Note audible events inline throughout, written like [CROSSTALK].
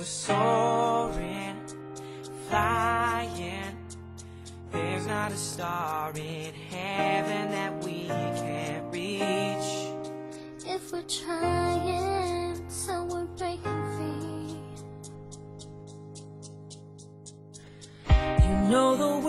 We're soaring, flying. There's not a star in heaven that we can't reach. If we're trying, so we're breaking free. You know the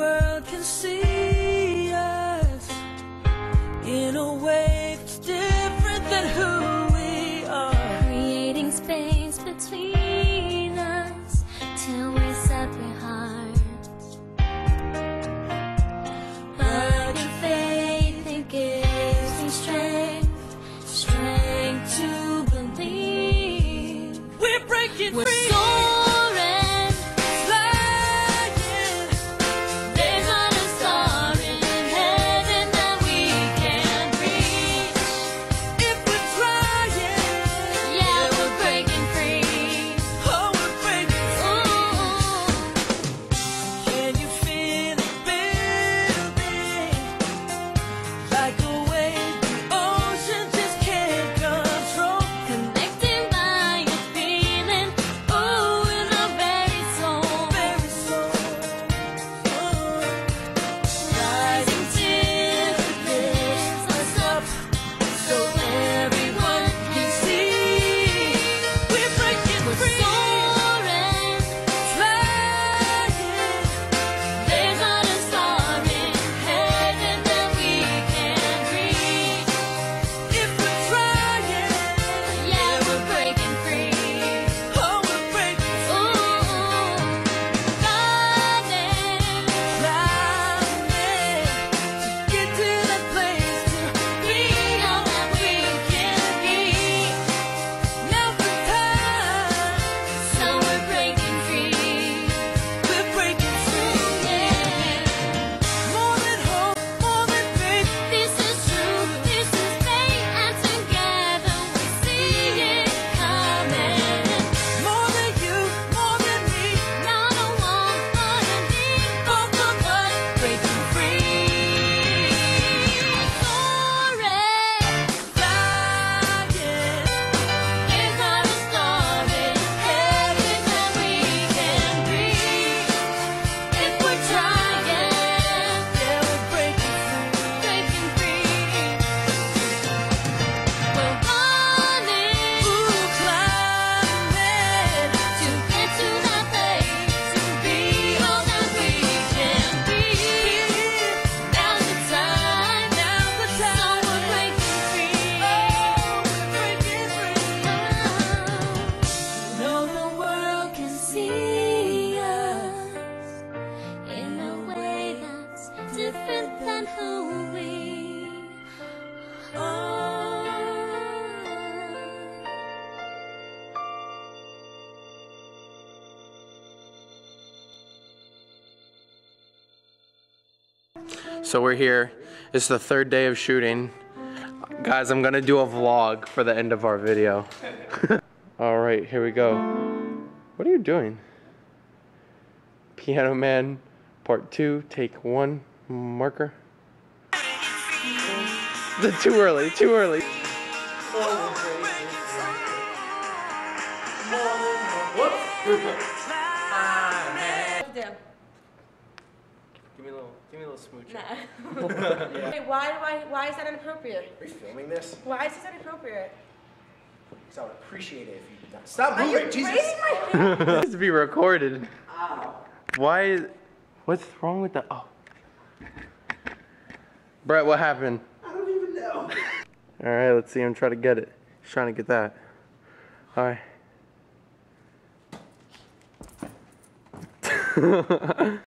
So we're here. It's the third day of shooting. Guys, I'm gonna do a vlog for the end of our video. [LAUGHS] All right, here we go. What are you doing? Piano Man, part two, take one, marker. The [LAUGHS] too early, too early. [LAUGHS] Give me a little, give me a little smooch. [LAUGHS] Wait, why, why, why is that inappropriate? Are you filming this? Why is this inappropriate? Because I would appreciate it if you did that. Stop Are you moving, Jesus! raising my hand? [LAUGHS] It has to be recorded. Why? is- What's wrong with the? Oh. Brett, what happened? I don't even know. [LAUGHS] All right, let's see him try to get it. He's trying to get that. All right.